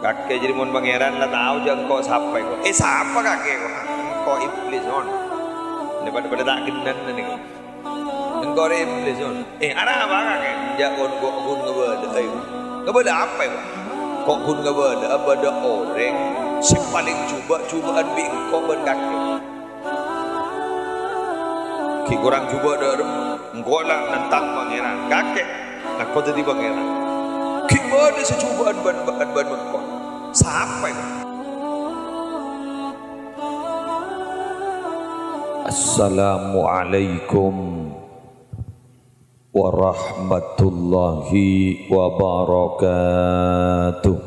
Kakek jadi mon pangeran lah tahu jangan kau siapa kau. Eh siapa kakek kau? Kau iblis on. Lepas pada tak kenal ni kau. Engkau ada iblis on. Eh ada apa kakek? Jangan kau kun ngebada. Eh ngebada apa kau? Kau kun ngebada apa ada orang si paling cuba cubaan bi kau ben kakek. Ki kurang cuba dah engkau lah nentang pangeran kakek. Nak kau jadi pangeran. Sih cobaan ban ban ban ban Sampai. Assalamualaikum warahmatullahi wabarakatuh.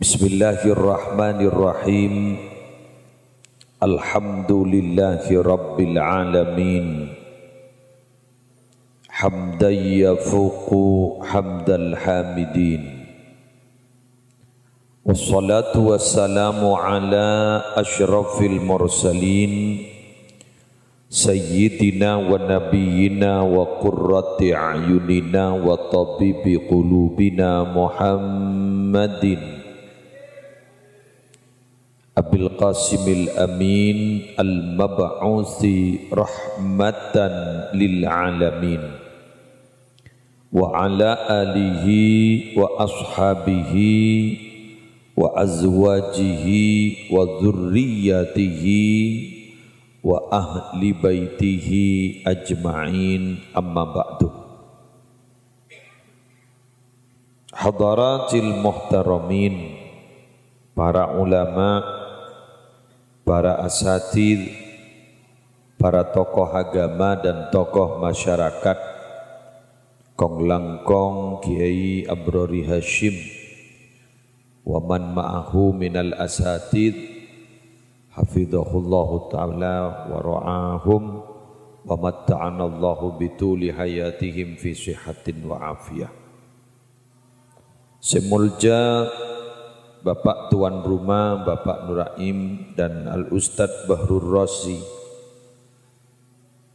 Bismillahirrahmanirrahim. Alhamdulillahi rabbil alamin حمدا يفوق حمد الحامدين. والصلاة والسلام على أشرف المرسلين سيدنا ونبينا وقرة أعيننا وطبيب قلوبنا محمد. أبي القاسم الأمين المبعوث رحمة للعالمين. wa ala alihi wa ashabihi wa azwajihi wa dhurriyyatihi wa ahli baitihi ajma'in. Amma ba'du. Hadaratil muhtaramin. Para ulama para asatid para tokoh agama dan tokoh masyarakat Kong Langkong Kiai Abrori Hashim. Wa man ma'ahu minal asatid hafizahullah ta'ala wa ra'ahum wa matta'ana Allah bituli hayatihim fi sihatin wa afiyah. Semulja Bapak Tuan Rumah, Bapak Nuraim dan Al-Ustadz Bahrul Rasi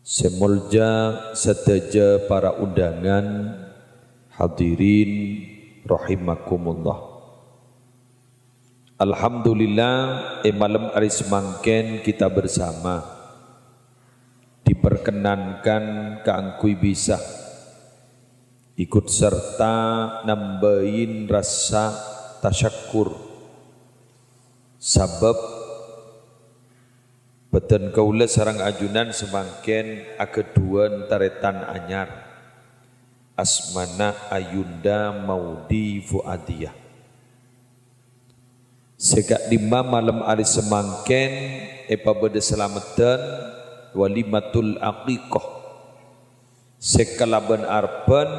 Semulja seteja para undangan hadirin rahimakumullah. Alhamdulillah eh malam hari semangken kita bersama diperkenankan keangkui bisa ikut serta nambahin rasa tasyakur sebab Beten kaula sarang ajunan semangken akeduan taretan anyar. Asmana Ayunda Maudi Fuadiyah. Sekak lima malam hari semangken Epa beda selamatan Walimatul aqiqah. Sekalaban arpan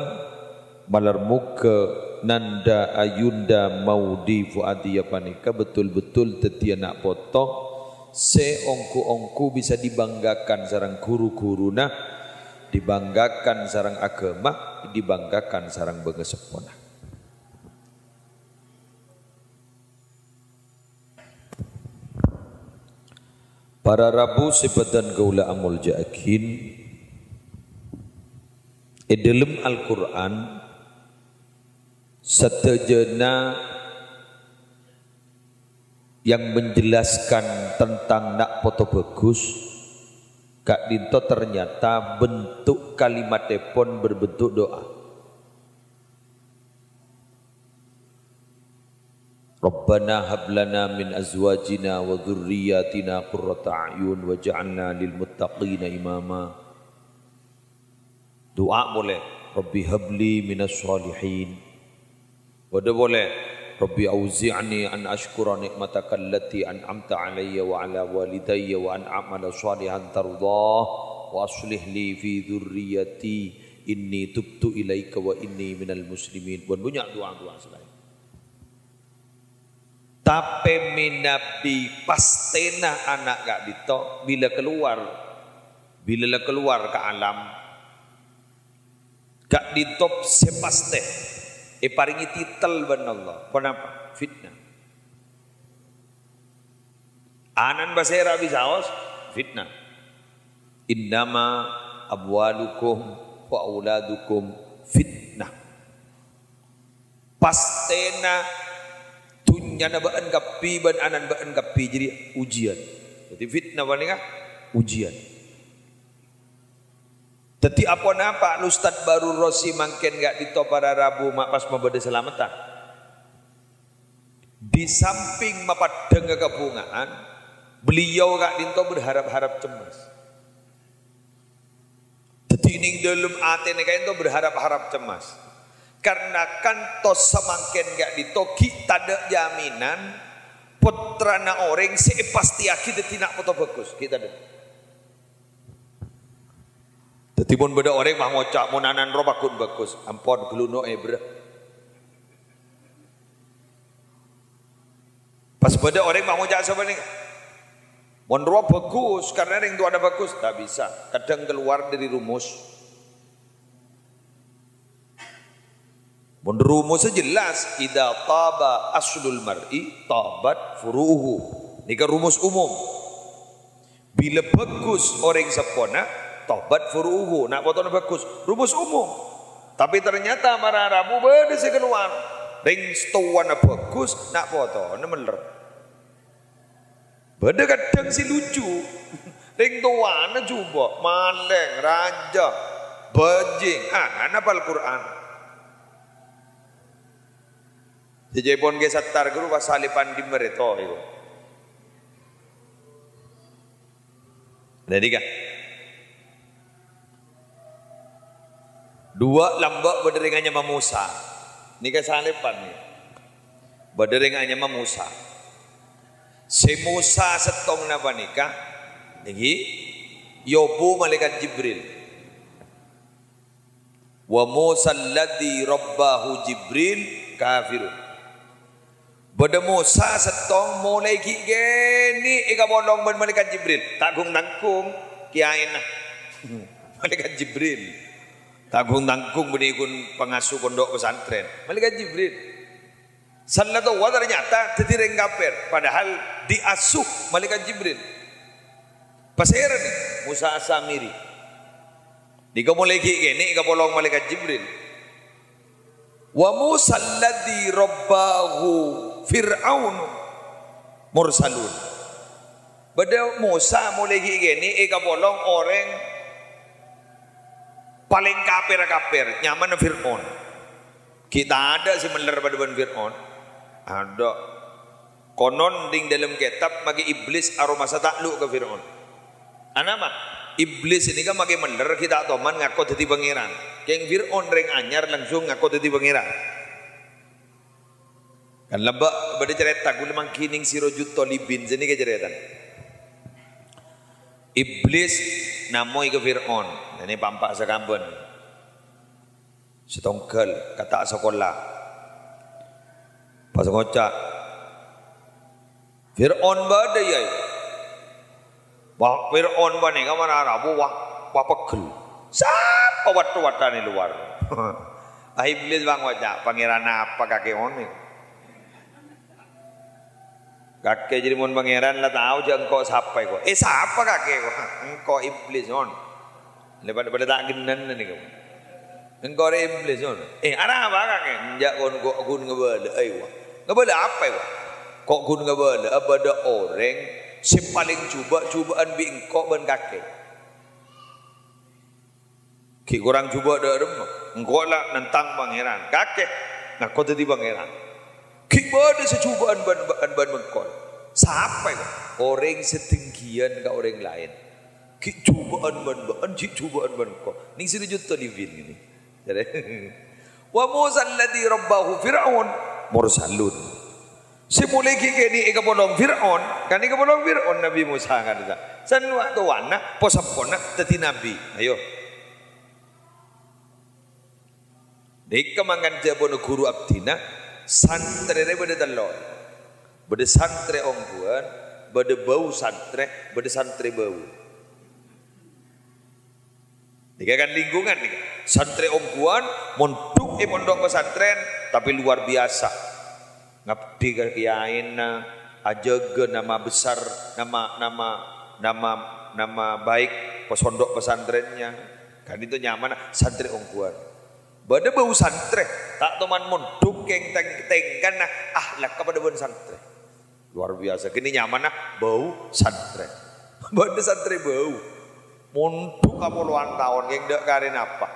Malar muka Nanda Ayunda Maudi Fuadiyah panika Betul-betul tetia nak potong se ongku-ongku bisa dibanggakan sarang guru-guru nah dibanggakan sarang agama dibanggakan sarang bengesepona. Para Rabu sebadan gaula amul ja'akin E dalam Al-Quran Setajana yang menjelaskan tentang nak foto bagus Kak Dinto ternyata bentuk kalimat pun berbentuk doa. Rabbana hablana min azwajina wa dhurriyyatina qurrata a'yun waj'alna lil muttaqina imama. Doa boleh. Rabbi habli minas salihin. Boleh boleh Rabbi auzi'ni an ashkura ni'mataka allati an'amta alayya wa ala walidayya wa an a'mala salihan tardah. Wa aslih li fi dhurriyyati. Inni tubtu ilaika wa inni minal muslimin. Bukan banyak doa-doa selain. Tapi minabi pastena anak gak dito bila keluar. Bila keluar ke alam. Gak ditop sepaste E paringi titel ban Allah. Kenapa? Fitnah. Anan basera bisaos fitnah. Innama abwalukum wa auladukum fitnah. Pastena tunyana baan kapi ban anan baan kapi jadi ujian. Jadi fitnah bani kah? Ujian. Teti apa napa Ustaz baru Rosi mangken gak dito para Rabu mak pas mabade selamatan. Di samping mapadeng kebungaan, beliau gak dito berharap-harap cemas. Teti ning dalam atene kain to berharap-harap cemas. Karena kan to semangken gak dito kita ada jaminan putrana orang se pasti akid tidak foto bagus kita ada. Tadi pun beda orang mah ngocak mau nanan roh bakun bagus. Ampun geluno ebra. Pas beda orang mah ngocak sebenarnya. Mon roh bagus karena yang itu ada bagus tak bisa. Kadang keluar dari rumus. Mun rumus jelas idza taba aslul mar'i tabat furuhu. Ini rumus umum. Bila bagus orang sepona tobat furuhu. Nak potong bagus. Rumus umum. Tapi ternyata marah Rabu beda si keluar. Ring stuwana bagus nak potong meler. Beda kadang si lucu. Ring tuana coba maleng raja bajing ah apa Al-Qur'an. Sejepon ge sattar guru pasalipan di mereto itu. Jadi kan? Dua lambak berderingannya Musa. Ini kan salipan nih. Berderingannya Musa. Si Musa setong napa nikah? Niki Yobu malaikat Jibril. Wa Musa alladhi rabbahu Jibril kafirun. Pada Musa setong mulai gini ika bolong ben malaikat Jibril. Tagung tangkung kiain lah. malaikat Jibril. Tagung tangkung beni kun pengasuh pondok pesantren. Malaikat Jibril. Salah tu wa ternyata tetireng kafir padahal diasuh malaikat Jibril. Pasir ni Musa Asamiri. Di mulai gini ika bolong malaikat Jibril. Wa Musa alladhi rabbahu Fir'aun mursalun. Bada Musa mulai gini eka bolong orang paling kafir kafir nyaman Fir'aun. Kita ada si meler pada ban Fir'aun. Ada. Konon ding dalam kitab bagi iblis aroma takluk ke Fir'aun. Anama iblis ini kan bagi meler kita toman ngaku jadi pangeran. Keng Fir'aun ring anyar langsung ngaku jadi pangeran. Kan lebak pada cerita gula mangkining siro juto libin sini ke cerita. Iblis namoi ke Fir'aun. Ini pampak sekampun. Setongkel kata sekolah. Pas ngocak. Fir'aun bada ya. Wah Fir'aun bani kamar Arabu wah wah pegel. Siapa waktu-waktu ini luar? Ah iblis bang wajah pangeran apa kakek on Kakek jadi mon pangeran lah tahu je engkau siapa kau. Eh siapa kakek kau? Engkau iblis on. Lepas pada tak genan ni kau. Engkau iblis on. Eh ada apa kakek? Njak kon kau kun ngebala. Eh wah. Ngebala apa wah? Kok kun ngebala? Apa ada orang si paling cuba cubaan bi engkau ben kakek. Ki kurang cuba dah rumah. Engkau lah nentang pangeran. Kakek. Nah kau tadi pangeran. Gimana secubaan ban ban mengkol? Siapa itu? Orang setinggian ke orang lain. Ki cubaan ban ban, ki cubaan ban kol. Ning sini juta livin ini. Jadi, wa Musa alladhi rabbahu Fir'aun mursalun. Si mulai kiki ni ika bolong Fir'aun, kan ika bolong Fir'aun Nabi Musa kan itu. San waktu wana posapona teti Nabi. Ayo. Dika mangan jabono guru abdina, santri ni berde telur. Berde santri ongguan, berde bau santri, berde santri bau. Tiga kan lingkungan ni. Santri ongguan, monduk e pondok pesantren, tapi luar biasa. Ngabdi ke na, ajaga nama besar, nama nama nama nama baik pondok pesantrennya. Kan itu nyaman santri ongguan. Bada bau santre. Tak teman mun dukeng teng tengkan nah ahlak kepada bau santre. Luar biasa. Kini nyaman nah bau santre. Bada santre bau. Muntuk kapuluan tahun yang dak karin apa?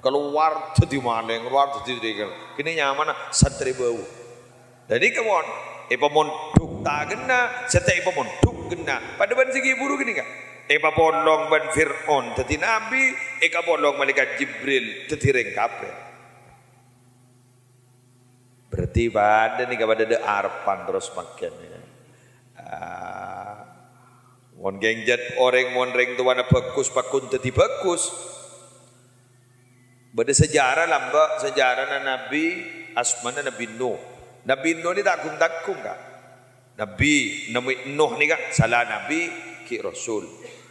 Keluar jadi maling, keluar jadi dikir. Kini nyaman santre bau. Jadi kemon, ipa monduk tak kena, setiap ipa monduk kena. Pada ban segi buru gini kan? Eka polong ban Fir'aun tadi Nabi, eka polong malaikat Jibril tadi rengkape. Berarti pada ni kepada de arpan terus makan. Ya. Ah, mon gengjat orang mon reng tu wana bagus pakun tadi bagus. Bada sejarah lamba sejarah na Nabi Asmana Nabi Nuh. Nabi Nuh ni tak takung tak? Nabi Nabi Nuh ni kan salah Nabi ki Rasul.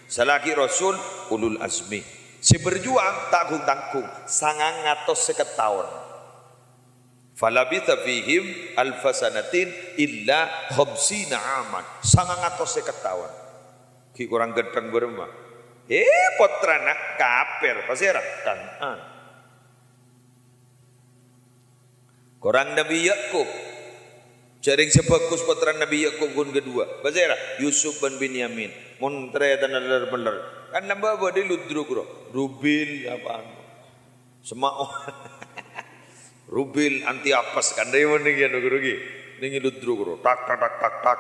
Selagi Rasul ulul azmi. Si berjuang tak gung tangkung sangang ngatos seket tahun. Falabitha fihim alfasanatin illa khamsina aman. Sangang ngatos seket tahun. Ki kurang gedeng berma. Eh potra nak kafir pasti kan. Ah. Kurang Nabi Yakub Jaring sebagus putra Nabi Yakub gun kedua. Bazira Yusuf bin Binyamin. Mun tre dan benar benar. Kan nambah apa di ludru kro. Rubil apa? Semau. Rubil anti apes kan dari mana dia nak rugi. Ningi ludru kro. Tak tak tak tak tak.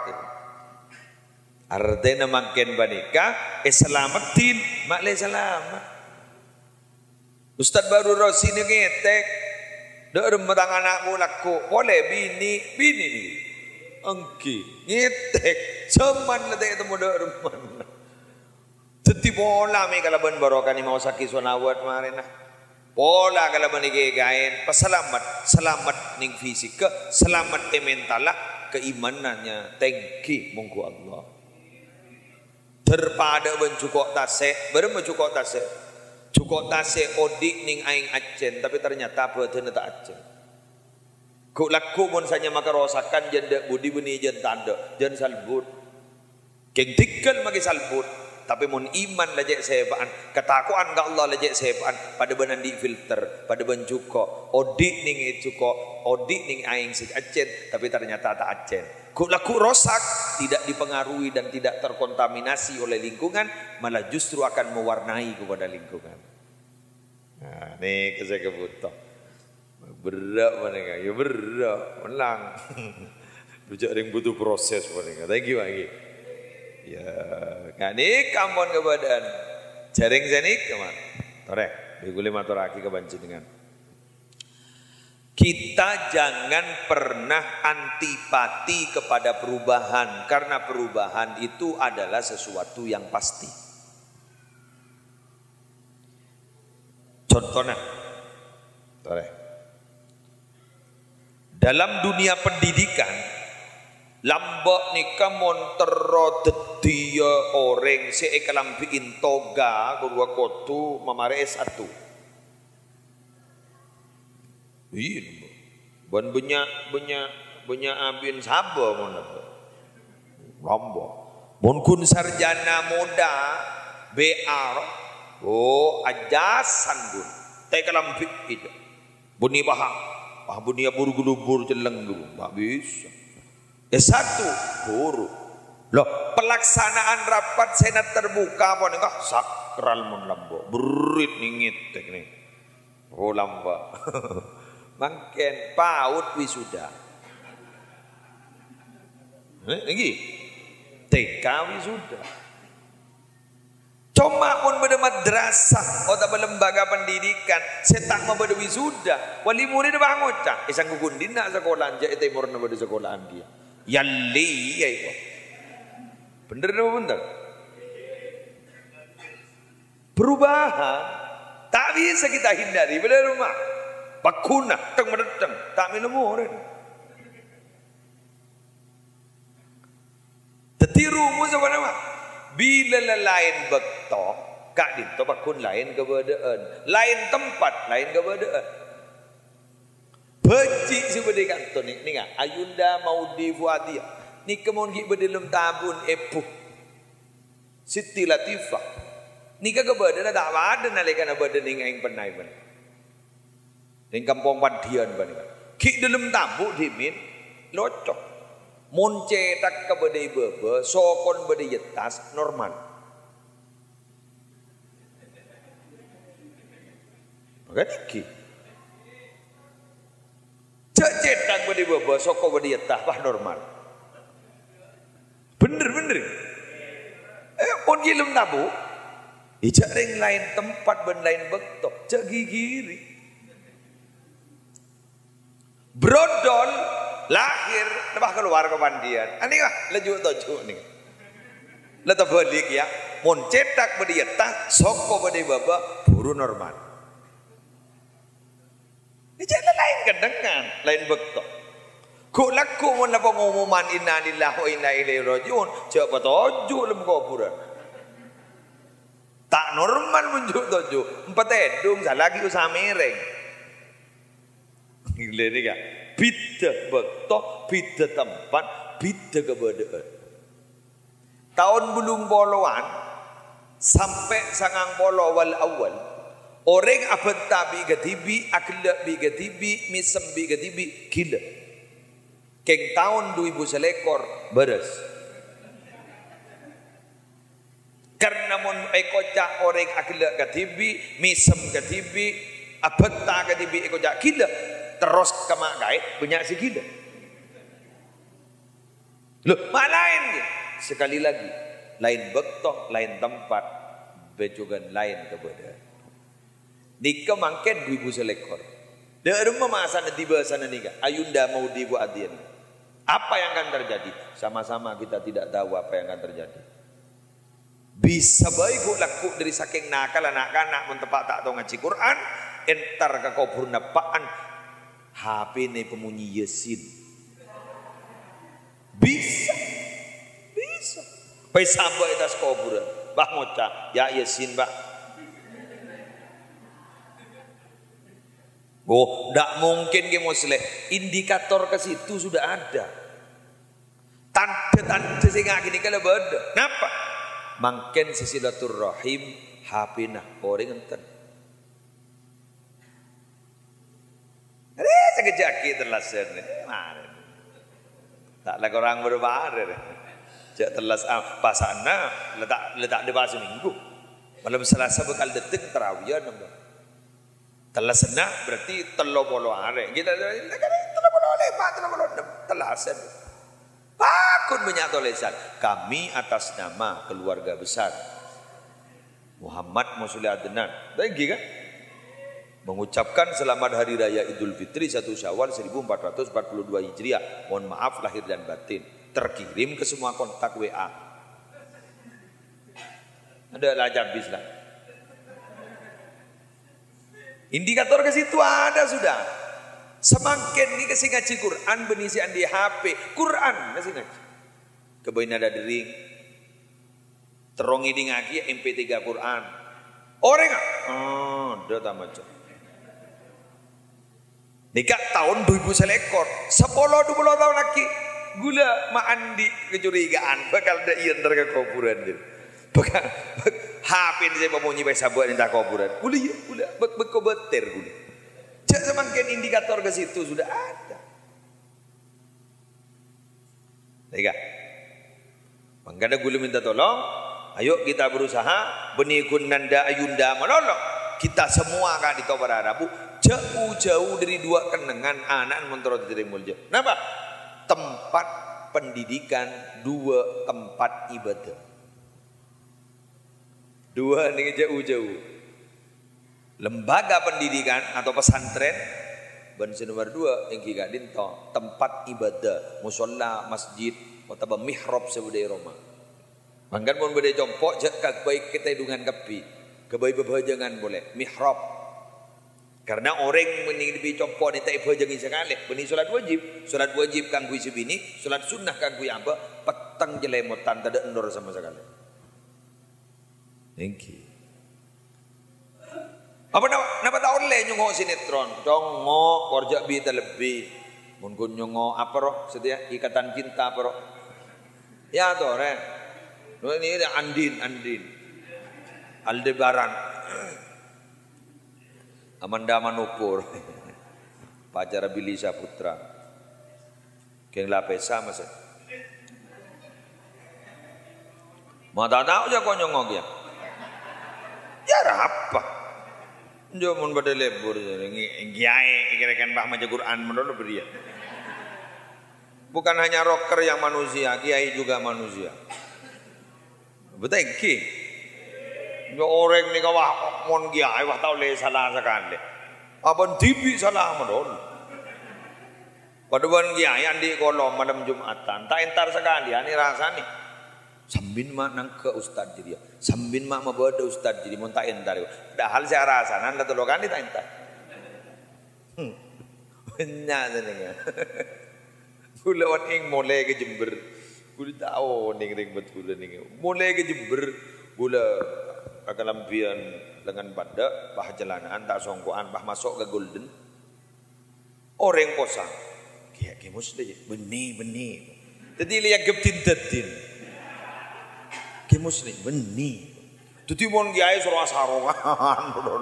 Artinya makin banika, islamatin, maklai selamat. Ustaz baru Rosi ni ngetek, Dek remetang anakmu laku. Boleh bini. Bini ni. Engki. Ngitek. Cuman letak ketemu dek remet. Teti pola mi kalau ben barokan ni mau sakit suanawat kemarin lah. Pola kalau ben gain. Peselamat. Selamat ning fisik ke. Selamat mental lah. Keimanannya. You. Mungku Allah. Terpada ben cukup tasek. Berapa cukup tasek? cukup tasik odik ning aing acen tapi ternyata apa tu tak acen Kau laku pun saja maka rosakan jenda budi beni jen tanda jen salbut keng tikal magi salbut tapi mun iman lajek sebaan ketakuan ga Allah lajek sebaan pada benan di filter pada ben cuko odik ning cuko odik ning aing sik acen tapi ternyata tak acen Kau laku rosak tidak dipengaruhi dan tidak terkontaminasi oleh lingkungan malah justru akan mewarnai kepada lingkungan. Nah, ni kesai kebuta. Berat mana? Ya berat, menang. Bujak ring butuh proses mana? Thank you lagi. Ya, ni kampon kebadan. Jaring zenik ke mana? Tore, begule matur aki kebanci dengan. Kita jangan pernah antipati kepada perubahan karena perubahan itu adalah sesuatu yang pasti. Contohnya, dalam dunia pendidikan, lambok nikah montero dedia orang si ekalampi intoga kedua kotu mamare S1. Iya, bukan banyak banyak banyak abin sabar mana tu, lamba. Mungkin sarjana muda BR, oh ajasan pun, tak kalam itu. Bunyi bahang, ah bunyi abur gulubur jeleng dulu, tak bisa. Eh satu guru, loh pelaksanaan rapat senat terbuka apa nih sakral mun lambo, berit ningit teknik, oh lamba. Mangken paut wisuda. Eh, lagi. TK wisuda. Cuma pun pada madrasah atau pada lembaga pendidikan, setak mau pada wisuda. Wali murid bangun cak. Isang kukun dina sekolah anja itu imur pada sekolahan dia. Yalli ya itu. Bener apa bener? Perubahan tak bisa kita hindari. Benar rumah. Bakuna, teng mereteng, tak minum orang. Tetiru musuh nama. Bila lain betok, kak di to bakun lain keberadaan, lain tempat, lain keberadaan. Beci seperti kantor ni, ni kan? Ayunda Maudi Fuadia. Ni kemon ki berdalam tabun epuh. Siti Latifah. Ni kagak berada tak ada nalikan berada ni yang pernah pernah. Ning kampung Padian bani. Ki dalam tabu dimin locok. Mun cetak ke bebe, sokon bedai yetas normal. Maka iki. Cek cetak bedai bebe, sokon bedai yetas bah normal. Bener bener. Eh, pun gilum tabu. Ijak ring lain tempat ben lain bektok. Cek gigiri. Brodol lahir nebah keluar ke pandian. Ani ah, lah lejuk tojuk ni. Lah balik ya. Mun cetak bedi tak soko bedi baba buru normal. Ini jangan lain kedengan, lain betul. Kau laku mun apa pengumuman inna lillahi wa inna ilaihi rajiun, cepat tojuk lem kuburan. Tak normal munjuk tojuk. Empat edung lagi usaha mereng. Gila ni kan? Bida betok, bida tempat, bida keberadaan. Tahun belum boloan, sampai sangang bolo wal awal, orang abad tabi gatibi, akla bi gatibi, misem bi gatibi, gila. Keng tahun 2000 selekor, beres. Karena mun ekocak orang akla gatibi, misem gatibi, abad tak gatibi ekocak gila terus ke mak gaib banyak si gila loh mak lain dia sekali lagi lain bektoh lain tempat bejogan lain kepada nikah mangken dua ibu selekor dia rumah masa nanti bahasa nanti ayunda mau dibuat adian apa yang akan terjadi sama-sama kita tidak tahu apa yang akan terjadi bisa baik laku dari saking nakal anak-anak mentepak tak tahu ngaji Quran entar ke kubur napaan HP ni pemunyi Yasin. Bisa. Bisa. Sampai atas kuburan. Bah moca, ya Yasin bah. Oh, tidak mungkin ke muslim. Indikator ke situ sudah ada. Tanda-tanda sehingga gini kalau beda. Kenapa? Mungkin sisilaturrahim HP nah orang enten. sekejap terlasan ni. Mana? Tak lagi orang berbahagia ni. Cak terlas ah, pasana letak letak di bahasa minggu. Malam selasa bekal detik terawih nama. Telas senang berarti telo bolo are. Kita telo bolo lepas telo bolo telasan. Pakun menyatu lesan. Kami atas nama keluarga besar Muhammad Musuli Adnan. Thank kan? mengucapkan selamat hari raya Idul Fitri 1 Syawal 1442 Hijriah. Mohon maaf lahir dan batin. Terkirim ke semua kontak WA. Ada lah habis lah. Indikator ke situ ada sudah. Semakin ni kasih ngaji Quran benisian di HP. Quran kasih ngaji. Kebain ada dering. Terongi di ngaji MP3 Quran. Orang ah, oh, ada tak macam. Nikah tahun 2000 selekor. 10 20 tahun lagi gula mak andi kecurigaan bakal ada ian kuburan dia. Bakal hapin saya memunyi bahasa buat entah kuburan. Gula ya, gula bek bek beter gula. Cak semakin indikator ke situ sudah ada. Nikah. Mangkada gula minta tolong. Ayo kita berusaha benih nanda ayunda menolong. Kita semua kan di kau berharap jauh-jauh dari dua kenangan anak mentorot dari mulja. Kenapa? Tempat pendidikan dua tempat ibadah. Dua ini jauh-jauh. Lembaga pendidikan atau pesantren Bensin nomor dua yang kita dinto tempat ibadah musola masjid atau mihrab sebudaya Roma. Mangkan pun beda jompok jak baik kita hidungan kepi kebaik bebajangan boleh mihrab karena orang mending lebih compok ni tak ibu jangan sekali. Beni solat wajib, solat wajib kanggu sebini, solat sunnah kanggu apa? Petang jelemotan tak ada endor sama sekali. Thank you. Apa nama nama tak oleh nyungok sinetron? Congok korja bi lebih. Mungkin nyungok apa roh? Setia ikatan cinta apa roh? Ya tu re. Ini Andin, Andin. Aldebaran. Amanda Manupur. Pacara Billy Saputra. Keng la pesa masa. Mata tahu je kau nyongok ya. Ya apa? Jo mun pada lebur ngiai kira-kira bah maca Quran menurut beri Bukan hanya rocker yang manusia, kiai juga manusia. Betul ki? Jo orang ni kau mon kiai wah tahu le salah sekali. Apa tibi salah menurut? Pada bulan kiai andi kolom malam Jumatan, tak entar sekali, ini rasa nih. Sambin mak nang ke ustad jadi. Sambin mak maboda ustad jadi mun tak entar. Dah hal saya rasa nan la tolokan tak entar. Hmm. Nya senengnya. Kula wan ing mulai ke Jember. Kula tahu ning ring betul ning. Mulai ke Jember kula akan lampian dengan pada bah jalanan tak songkoan bah masuk ke Golden. Orang posang. Kayak kayak mesti benih benih. Jadi lihat geptin tetin ke muslim beni tuti mon giai suruh sarongan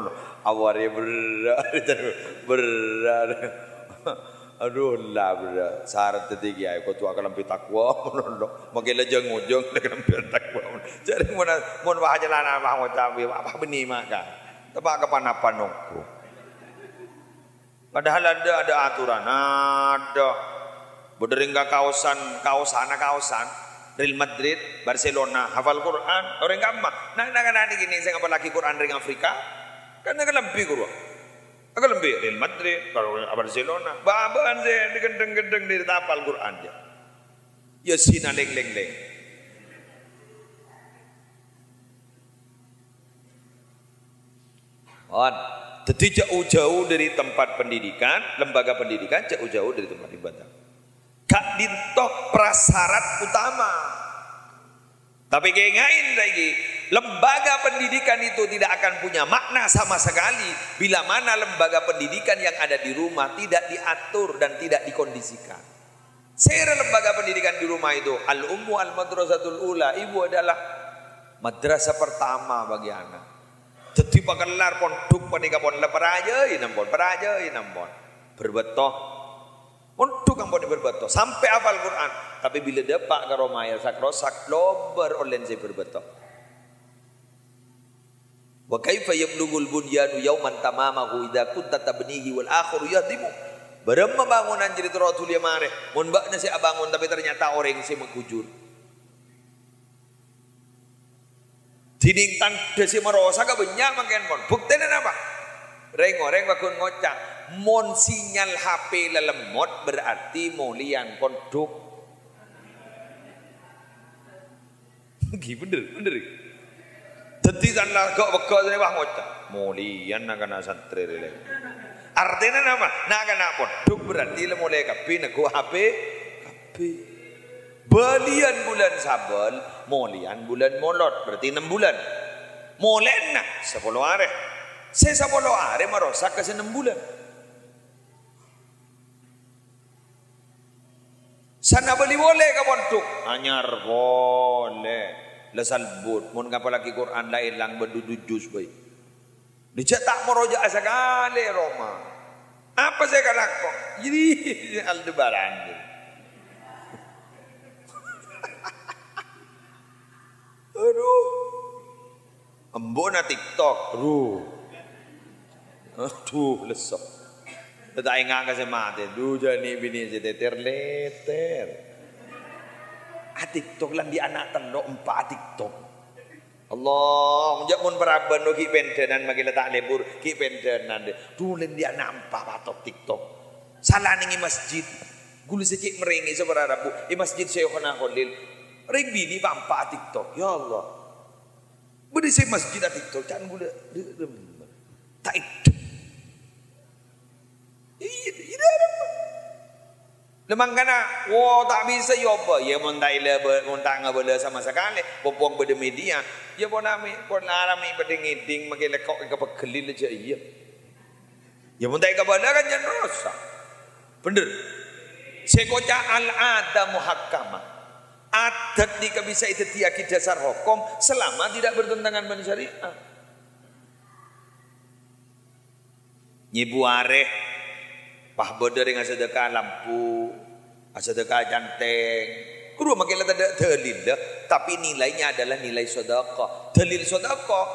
aware berat. Berat. Aduh lah berat. Syarat tadi giai kau tu akan lebih takwa. Makin lejeng ujung akan lebih takwa. Jadi mon mon wah jalan apa mau cawe apa beni maka tebak kapan apa nongku padahal ada ada aturan ada. Berderingga kawasan kawasan kawasan Real Madrid, Barcelona, hafal Quran, orang gampang. Nah, nah, nah, nah, gini, saya lagi Quran ring Afrika, kan nak lebih guru. Agak lebih Real Madrid, Barcelona, baban saya digendeng-gendeng di tapal Quran dia. Ya sina leng leng leng. On, jadi jauh-jauh dari tempat pendidikan, lembaga pendidikan jauh-jauh dari tempat ibadah. Kak dintok prasarat utama. Tapi kengain lagi, lembaga pendidikan itu tidak akan punya makna sama sekali bila mana lembaga pendidikan yang ada di rumah tidak diatur dan tidak dikondisikan. Saya lembaga pendidikan di rumah itu al-ummu al-madrasatul ula, ibu adalah madrasah pertama bagi anak. Jadi pakelar pon duk pon inam pon peraja inam pon. Berbetoh untuk kamu berbetul sampai hafal Quran. Tapi bila dapat ke Romaya sakrosak lober oleh saya berbetul. Wa kaifa yablughul bunyanu yawman tamamahu idza kunta tabnihi wal akhiru yahdimu. Barang bangunan jadi teratul ya mare. Mun bak nasi abangun tapi ternyata orang si mengkujur. Tiding tan desi marosa ka banyak makin mon. Buktinya apa? Reng-reng bakun ngocak. Mon sinyal HP lelemot berarti molian pondok. Gih bener, bener. Jadi sana kok bekok saya wah ngocak. Molian nak kena santri lele. Artinya nama, nak kena pondok berarti le mulai kapi nego HP kapi. Balian bulan sabal, molian bulan molot berarti enam bulan. Molen nak sepuluh hari. Saya sepuluh hari merosak ke enam bulan. Sana beli boleh ke pondok? Anyar boleh. Lesal but. Mun ngapa lagi Quran lain lang berdudujus baik. Dicetak meroja sekali Roma. Apa saya kata kok? Jadi Aldebaran. Aduh. Embona TikTok. Aduh. Aduh, lesok. Tak ingat kasi mati. Duja ni bini si teter leter. A TikTok lang di anak tendo empat TikTok. Allah, jak mun paraban do ki pendenan magi letak lebur ki pendenan de. Tulen di anak empat patok TikTok. Salah ningi masjid. Gulu secik meringi seberapa bu. Di masjid Syekhona Khalil. Ring bini empat TikTok. Ya Allah. Budi si masjid TikTok. Jangan gula. Tak itu. Lemang kana, wah tak bisa ya apa? Ya mun tak ila mun tak ngabala sama sekali. Popong pada media. Ya pun nami, pun arami pada ngiding makin lekok ke pegelil aja iya. Ya mun tak ngabala kan jangan rosak. Bener. Sekoca al-ada muhakkama. Adat ni bisa itu tiaki dasar hukum selama tidak bertentangan dengan syariat. Nyibu areh Pah beda dengan sedekah lampu, sedekah janteng. Kedua makin tak ada dalil tapi nilainya adalah nilai sedekah. Dalil sedekah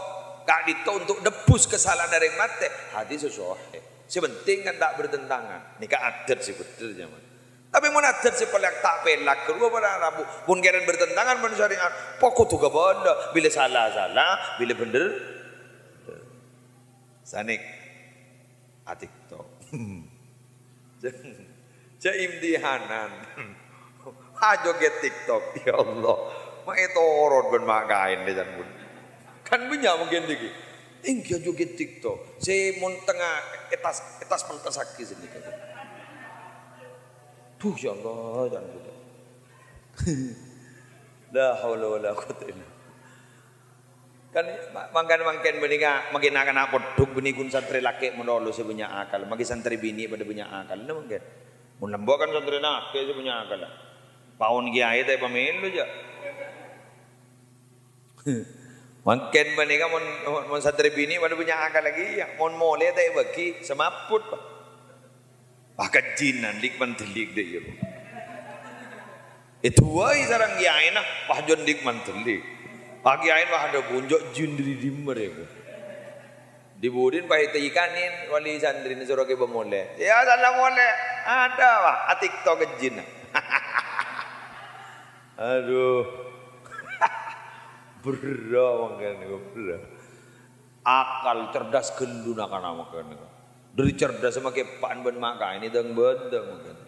kak dito untuk debus kesalahan dari mati. Hadis sahih. Sebenting kan tak bertentangan. Ini kan adat sih betul zaman. Tapi mau adat sih pelak tak pelak kedua pada rabu. Pun kira bertentangan pun syariat. Pokok tuh benda. Bila salah salah, bila bener. Sanik. Atik to. Cek imtihanan. Ha joget TikTok. Ya Allah. Mak itu orang ben makain deh pun. Kan punya mungkin dikit. Ingin joget TikTok. Saya mau tengah etas etas pentas sakit sedikit. Tuh ya Allah jangan gitu. La haula wala quwwata illa kan mangkan mangken beninga makin akan apa duk bini kun santri laki menolo punya akal. Magi santri bini pada punya akal nah mungkin. Mun lembo kan santri laki punya akal. Paun kiai tapi pemilu aja mungkin beninga mun mun santri bini pada punya akal lagi ya. Mun mole tapi bagi semaput pak. Bahkan jinan lik mantelik deh ya itu wai sarang kiai nah pahjon lik mantelik Pagi ain wah ada bunjok jun di dimmer ya. Dibudin pakai ikanin wali santri ni suruh ke bemole. Ya salam mole. Ada wah atik to kejin. Aduh. Bro ni bro. Akal cerdas gendun akan makan ni. Dari cerdas sama ke pan ben makan ini deng bedeng makan.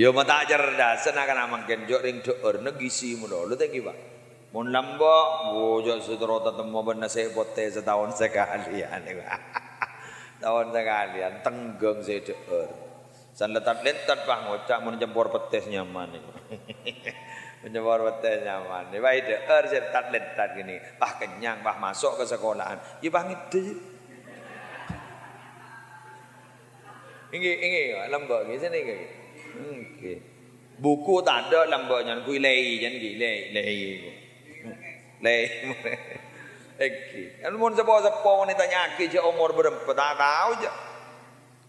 Yo mata cerdas senakan amang kenjok ring door negisi mudo. Lu tengki pak. Mun lambo, wujud sutro tetemu benar saya pote setahun sekali ya Tahun sekali ya, tenggeng saya door. San letat letat pak ngocak mun jempor petes nyaman itu. Menjempor petes nyaman. Ini baik door saya letat letat gini. Pak kenyang, pak masuk ke sekolahan. Ya pak ngide. Ini ini lambo, ini sini kayak. Okay. Buku tak ada lambanya kui lei jan gi lei lei. Lei. Okey. Kan mun sepo sepo wanita nyaki je umur berapa tak tahu je.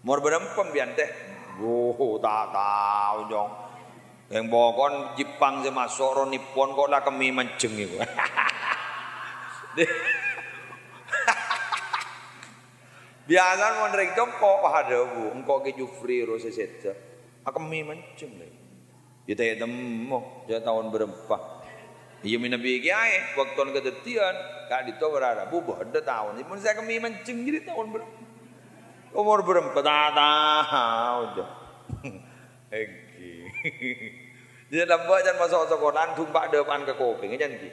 Umur berapa pian teh? Oh, tak tahu jong. Yang bokon Jepang je masuk ro Nippon kok lah kami mancing iku. Biasa mon rek jongkok ada bu, engkau ke Jufri ro sesetja. Aku mi mancung lagi. Ya temu, dia tahun berapa? Ia mina bigi ay, waktu orang kedetian, kak di tahu berada, bubuh ada tahun. Ibu saya kami mancung jadi tahun berapa? Umur berapa? Tak tahu je. Egi. Dia lambat jangan masuk sekolah, tumpah depan ke koping, jangan ki.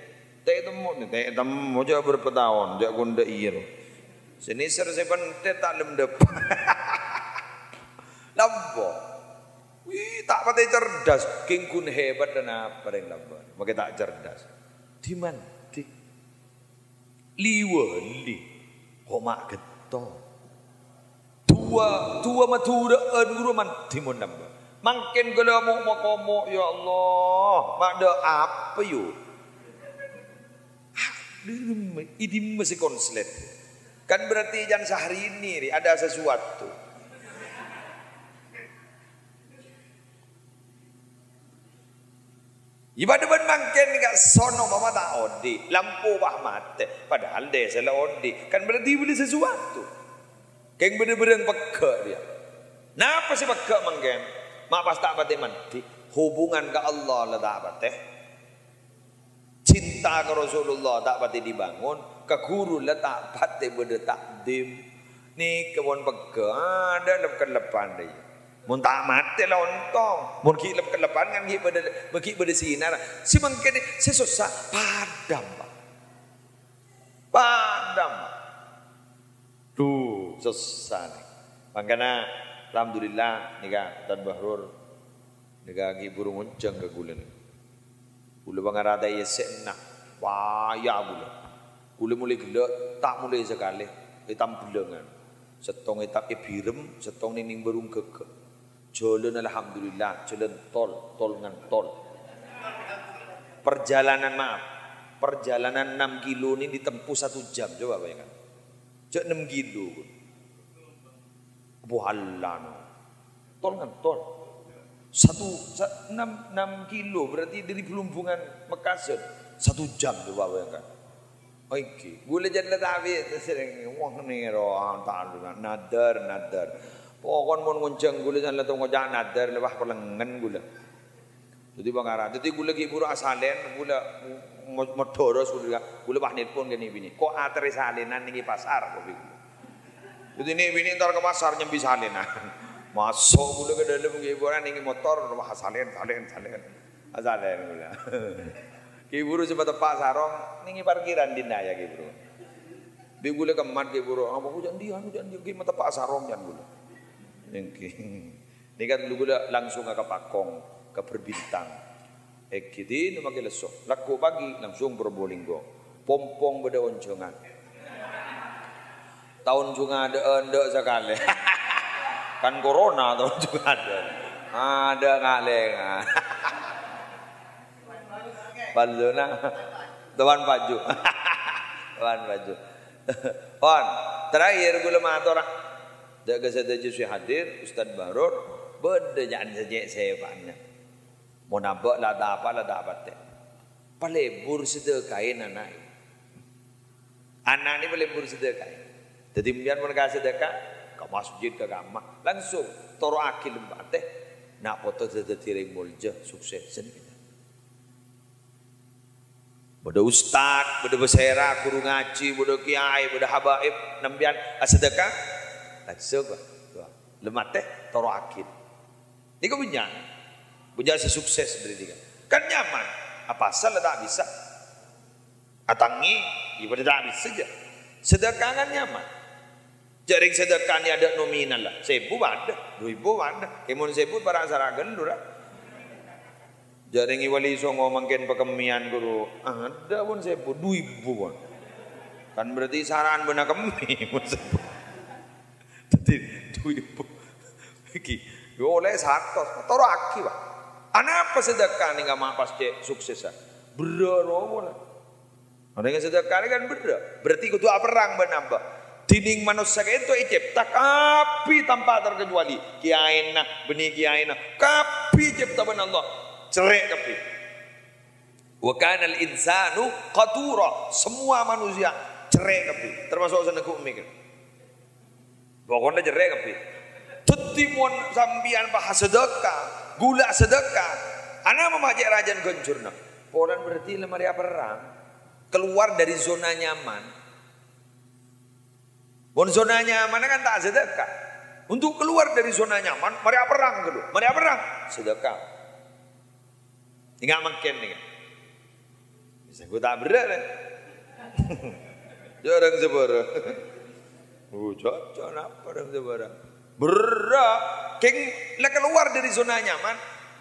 Tak temu ni, tak temu je berapa tahun, dia gunda iya. Sini ser sebentar tak lem depan. Lambat. Wih, tak pakai cerdas. King kun hebat dan apa yang lambat. Maka tak cerdas. Di mana? Liwali. Kok mak geto. Tua, tua matura en guru man di mana. Makin kalau mau mau komo ya Allah, mak ada apa yo? Ini masih konslet. Kan berarti jangan sehari ini ada sesuatu. Ibadah ben mangken gak sono mama tak odi, lampu bah mate. Padahal dia salah odi, kan berarti beli sesuatu. Keng bener-bener peka dia. Napa sih peka mangken? Mak pas tak pati mati, hubungan ke Allah lah tak pati. Cinta ke Rasulullah tak pati dibangun, ke guru lah tak pati berde takdim. Ni kebun peka, ada lepan-lepan dia. Mun tak mati lah ontong. Mun ki lep kelepan kan ki pada bagi pada sinar. Si mangke ni si susah padam. Padam. Tuh susah ni. Makana alhamdulillah nika dan bahrur nika ki burung unceng ke gulen. Kula bangarada ye senna. Waya kula. Kula mulai gila tak mulai sekali. Hitam belengan. Setong hitam ibirem, setong nining berung keke. Jalan Alhamdulillah, jalan tol, tol dengan tol. Perjalanan maaf, perjalanan 6 kilo ini ditempuh satu jam. Coba bayangkan. Cek 6 kilo. buhalan. Tol kan tol. Satu sa- enam, enam kilo berarti dari Pelumbungan Makassar satu jam tu bawa kan. Oke, gula jadi tapi sering wah ni roh tak nadar nadar. Pokon mon ngonceng gula jangan letak ngojak nadar lebah perlengan gula. Jadi bang arah, jadi gula ki buru asalen gula motoros gula gula bah pun gini bini. Kok ateri salenan ni pasar kok bini. Jadi ni bini ntar ke pasar nyambi salenan. Masuk gula ke dalam hiburan ini motor rumah salen salen salen. Asalen gula. Kiburu sebab tepak sarong ningi parkiran di naya kiburu. Bi gula kemat kiburu. Apa hujan dia hujan dia kima tepak sarong jan gula. Nengki. Ni kan lu gula langsung ke pakong ke perbintang. Ekidi nu makin lesok. Laku pagi langsung berbolinggo. Pompong beda oncongan. Tahun juga ada ende sekali. kan corona tahun juga ada. Ada ngaleng. Balona. Tuan baju. Tuan baju. On, terakhir gula matur. Dak kesada si hadir Ustaz Barur jangan saja saya paknya. Mau nambah lah dapat lah dapat teh. Palebur sedekahin anak. Anak ni palebur sedekahin. Jadi biar mereka sedekah ke masjid ke kamar langsung toro akil teh nak foto jadi tiring mulja sukses sendiri. Bodo ustad, bodo besera, guru ngaji, bodo kiai, bodo habaib, nambian sedekah. Bah. Lemat teh toro akil. Ini kau punya. Punya sesukses beri dia. Kan nyaman. Apa asal tak bisa? Atangi, ibu tak bisa saja. Sedekah kan nyaman. Jaring sedekah ni ada nominal lah. Sebu ada, dua ibu ada. Kemun sebu para saragan dulu lah. Jaring wali songo mungkin pekemian guru. Ada pun sebu, dua ibu pun. Kan berarti saran benar kemi pun sebu. Jadi dua ibu. Iki, oleh satu, toro aki pak. Apa sedekah ni nggak mapas cek suksesan? Berapa lah. Orang yang sedekah ni kan berapa? Berarti kutu perang menambah. Tining manusia itu cipta kapi tanpa terkecuali. Kiaina, benih kiaina. Kapi cipta ben Allah. Cerai kapi. Wa kana al-insanu qatura. Semua manusia cerai kapi. Termasuk seneku mikir. Pokoknya cerai kapi. Tetimun sambian bahas sedekah, gula sedekah. Anak memajak rajan goncurna. Polan berarti lemari perang. Keluar dari zona nyaman. Bon zona nyaman kan tak sedekah. Untuk keluar dari zona nyaman, mari perang dulu. Mari perang, sedekah. Tinggal makin nih. Bisa gue tak berat. Eh? Jarang sebara. Oh, cocok apa orang sebara. Berat. Keng lah keluar dari zona nyaman.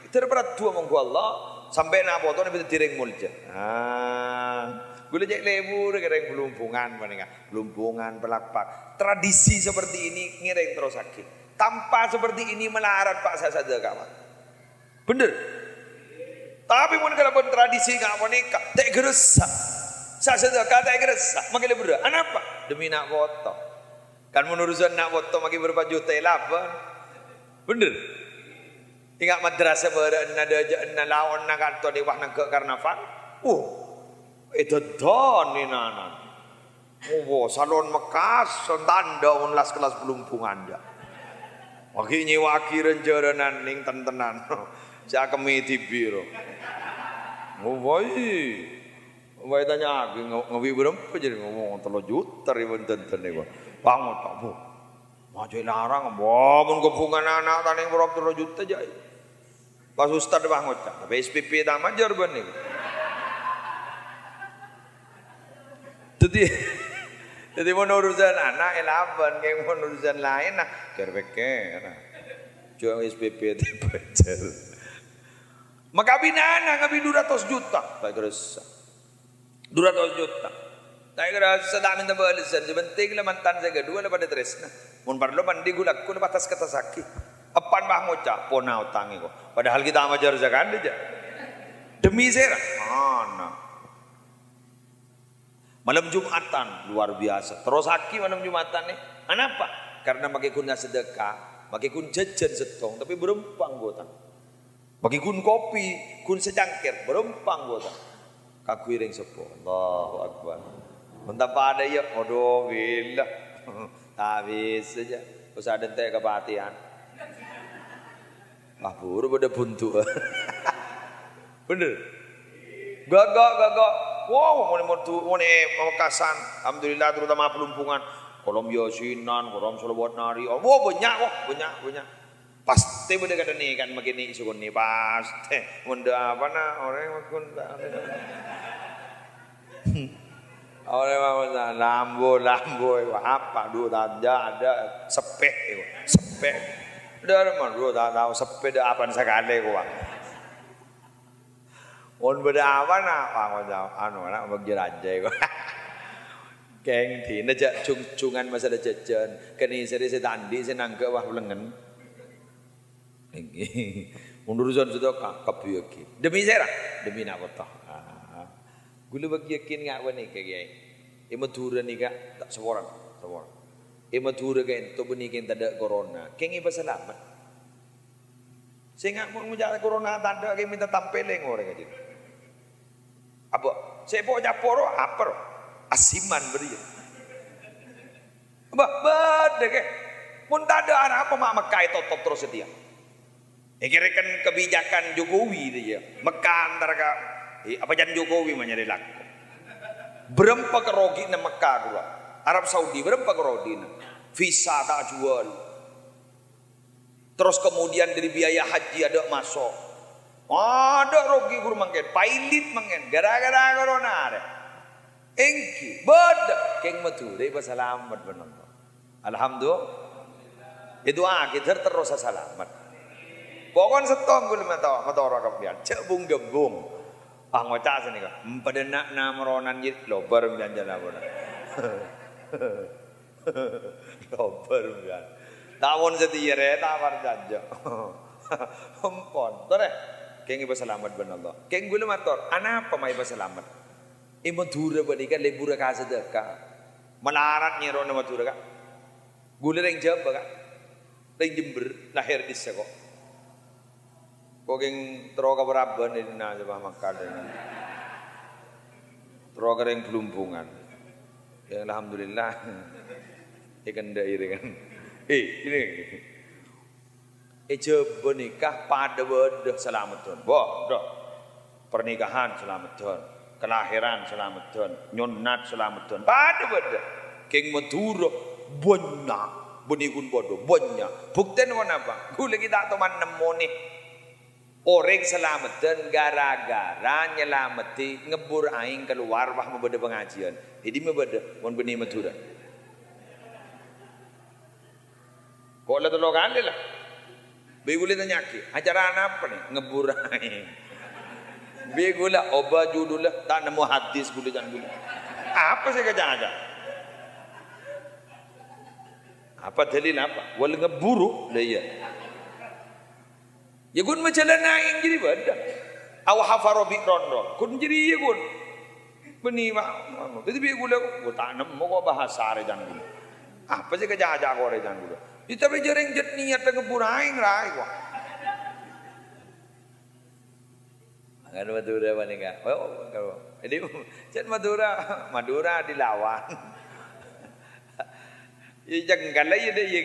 Terberat dua monggo Allah. Sampai nak foto ni betul tiring mulja. Ah. Gula jek lebur ngereng belumpungan paninga. Belumpungan pelakpak. Tradisi seperti ini ngereng terus sakit. Tanpa seperti ini melarat Pak saya saja kawan. Bener. Tapi mun kalau pun tradisi nggak mau nikah, tak geresa. Saya sudah kata geresa, makin lebur. Kenapa? Demi nak foto. Kan menurut saya nak foto makin berapa juta apa? Bener. Tinggal madrasah berada ada aja lawan nak kantor di wah nak karnaval. Uh, itu don ni nana. Oh, salon Mekas, tanda on las kelas pelumpungan dia. Waki nyewa akhiran jaranan ning tentenan. Saya kemi TV ro. Oh, boy. Boy tanya aku ngopi berapa jadi ngomong telo juta ribu tenten ni. Bangun tak bu. Maju larang, bangun kepungan anak tani berapa telo juta jadi. Pas ustad bangun tak. Tapi SPP tak majar ban ni. Jadi jadi mau urusan anak elaban, kayak mau urusan lain nak kerbeker. Jual SPP itu pacar. Maka binana ngabi dua ratus juta, tak kerasa. Dua ratus juta. Tak kerasa dah minta balasan. Sebenting lah mantan saya kedua lah pada tresna. Mun perlu mandi gulak ku batas kata sakit. Apan bah ngoca pona utangi ko. Padahal kita amajar zakat aja. Demi saya. Mana? Malam Jumatan luar biasa. Terus haki malam Jumatan nih. Kenapa? karena makai kun sedekah, makai kun jajan setong tapi berempang gota. Makai kun kopi, kun secangkir berempang gota. Kaku iring sepo. Allahu akbar. Mentah pada ya, odo bila. Habis saja. Usah ada teh kepatian. Ah, buru pada buntu. Bener. Gagak, gagak. Wow, mau mau tu, mau ni pamekasan. Alhamdulillah terutama pelumpungan. Kolom yasinan, kolom selawat nari. Oh, wow, banyak, wah, banyak, banyak. Pasti benda kata ni kan makin ni sukun ni pasti. Benda apa na orang makin Orang mana lambo lambo apa dua tanda ada sepeh sepeh. Dah mana dua tanda sepeh dah apa sekali kau. On berapa na orang jauh anu nak bagi raja kau. Keng thì nó chợ chung chung ăn mà sẽ là chợ chợ cái này sẽ đi sẽ tàn đi sẽ nang ke wah lengan. Mundur zon sudah kapu yakin. Demi saya demi nak betul. Gula bagi yakin ngak wani ke gay. Ima tura ni ka tak seorang, seorang. Ima tura ka ento bani kan tak ada corona. Keng iba selamat. Saya ngak mau menjaga corona tak ada keng minta tampileng orang aja. Apa? Saya bawa japoro apa? Asiman beri. Apa? Bade ke? Pun tak ada arah apa mak Mekah itu terus setia. Ini kan kebijakan Jokowi dia. Mekah antara apa jan Jokowi menyari laku. Berapa kerogi na Mekah gua. Arab Saudi berapa kerogi na. Visa tak jual. Terus kemudian dari biaya haji ada masuk. Ada rogi guru mangken, pailit mangken, gara-gara corona ada. Engki, beda, keng matu, deh selamat benar. Alhamdulillah. Itu ah kita terus selamat. Pokoknya setong gula mata, mata orang kapian, cek bung gembung. Ah ngocak sini kak. Pada nak nama ronan jit lobar bian jalan apa Lobar bian. Tawon setia re, tawar jajak. Empon, tore. Keng ibu selamat ben Allah. Keng gula mator. Anak apa mai ibu selamat? Ibu dura berikan lebur kasa deka. Melarat nyero nama dura kak. Gula reng jawab kak. Reng jember lahir di sekok. Kogeng teroga beraban ini na coba makan ini. Teroga yang pelumpungan. Ya alhamdulillah. Ikan dari kan. Eh ini. Eja bernikah pada beda selamat. Wah, dah. Pernikahan selamat Tuhan. Kelahiran selamat Tuhan. Nyonat selamat Tuhan. Pada beda. Keng Madura banyak. Benikun bodoh banyak. Bukti apa? Gula kita teman nemu nih. Orang selamatan gara-gara nyelamati ngebur aing keluar wah membeda pengajian. Jadi membeda mon benih Madura. Kok lah tolong lah. Begula tanya ki, acara apa nih? Ngebur aing. Begula oba judul lah, tak nemu hadis gula jangan gula. Apa sih kerja aja? Apa dalil apa? Wal ngeburu lah iya. Ya gun macam naing jadi benda. Aw hafaro bi rondo. Kun jadi ya gun. Beni mak. Jadi bi gula gua tak nemu kok bahasa are jangan gula. Apa sih kerja aja kau are jangan gula. Itu tapi jering jet niat ngebur aing rai kok. Kan Madura mana enggak? Oh, kalau jadi jet Madura, Madura dilawan. Ya jangan kalah ya deh ya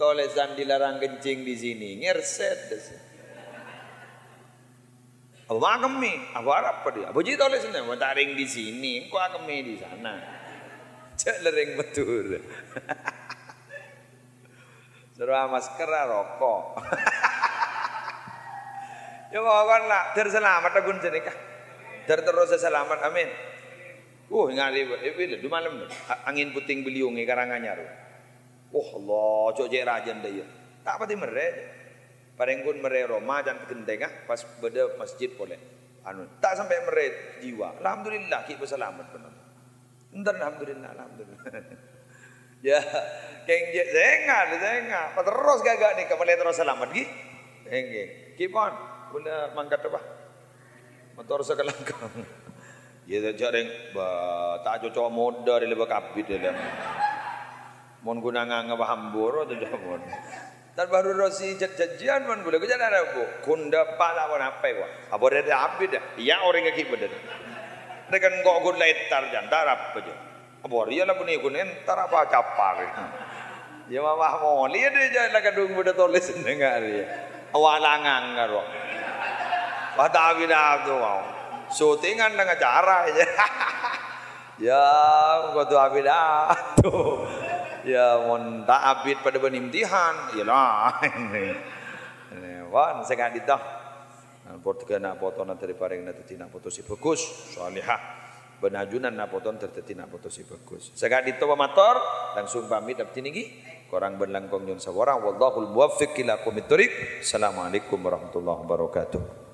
Tolesan dilarang kencing di sini, ngerset. Apa kami? Apa apa dia? Apa jadi tolesan? Apa taring di sini? Kau kami di sana. Cek lereng betul. Suruh masker rokok. ya mohon lah, terselamat agun jenikah. Terterus selamat, amin. Oh, ngali, eh, dua malam angin puting beliung ni karanganyar. Oh Allah, cok je rajan dia. Tak pati mere. Parengkun mere Roma dan kendeng ah pas beda masjid boleh. Anu, tak sampai mere jiwa. Alhamdulillah kita selamat benar. Entar alhamdulillah, alhamdulillah. ya, keng je zenga, zenga. Terus gagak ni kembali terus selamat gi. Engge. Keep on. Bunda mangkat apa? Motor sekelangkang. Ya jareng ba tak cocok moda di lebak kapit dia. Mon guna nganga bahambur tu jamon. Tan baru rosi jajian mon gula ada bu. Kunda pala pun apa ko. Abo ada abid ya orang ke kibat. Dengan kok gula etar jantar apa je. Abo ria lah puni kun entar apa capar. Ya mama mo lihat dia lah kadung budak tulis dengar dia. Awalangang karo. Patawi dah tu wow. Syutingan dengan cara aja. ya, kau tu abid tu. Ya, mon tak abid pada benimtihan. Ya lah. Wan sekat ditah. Portugal nak potong nanti paring nanti tina foto si bagus. Salihah. Benajunan nak potong terteti nak foto si bagus. Sekat ditah pamator langsung pamit dapat tinggi. Korang berlangkong nyon sawarang. Wallahul muwaffiq ila qomit Assalamualaikum warahmatullahi wabarakatuh.